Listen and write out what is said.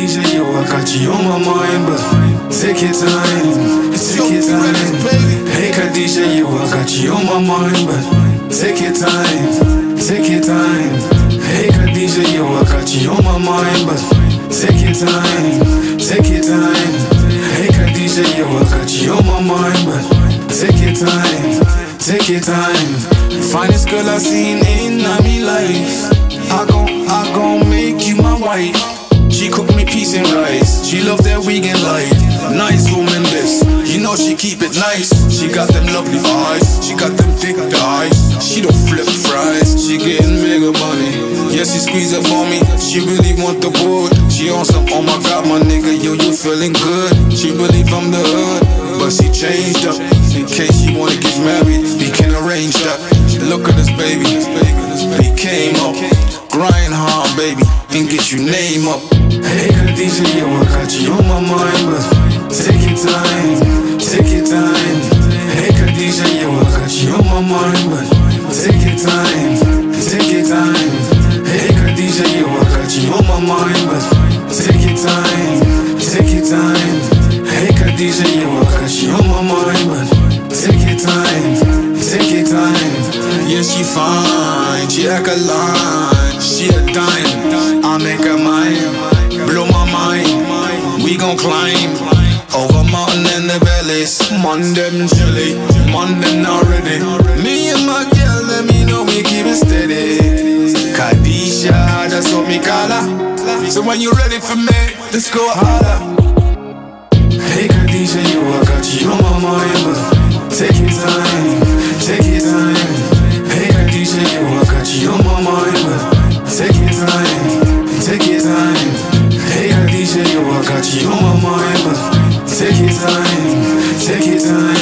Kadesha, yo, I got you on my mind, but take your time, take your time. Hey Kadesha, yo, I got you on my mind, but take your time, take your time. Hey Kadesha, yo, I got you on my mind, but take your time, take your time. Hey Kadesha, yo, I got you on my mind, but take your time, take your time. Finest girl I've seen in my She love that vegan life. Nice woman, this. You know she keep it nice. She got them lovely eyes. She got them thick thighs. She don't flip fries. She getting bigger money. Yeah, she squeeze up on me. She really want the wood. She on some. Oh my God, my nigga, yo, you feeling good? She really from the hood, but she changed up. In case she wanna get married, we can arrange that. Look at this baby. He came up. Grind hard, baby, and get your name up. Hey, Kadesha, yo, I got you on my mind, but take your time, take your time. Hey, Kadesha, yo, I got you on my mind, but take your time, take your time. Hey, Kadesha, yo, I got you on my mind, but take your time, take your time. Hey, Kadesha, yo, I got you on my mind, but take your time, take your time. Yeah, she fine, she like a line, she a dime. Climb over mountain and the valleys. Man them chilly, man them not ready. Me and my girl, let me know we keep it steady. Kadesha, that's what me call her. So when you ready for me, let's go holla. Hey Kadesha, you I got you but take your time.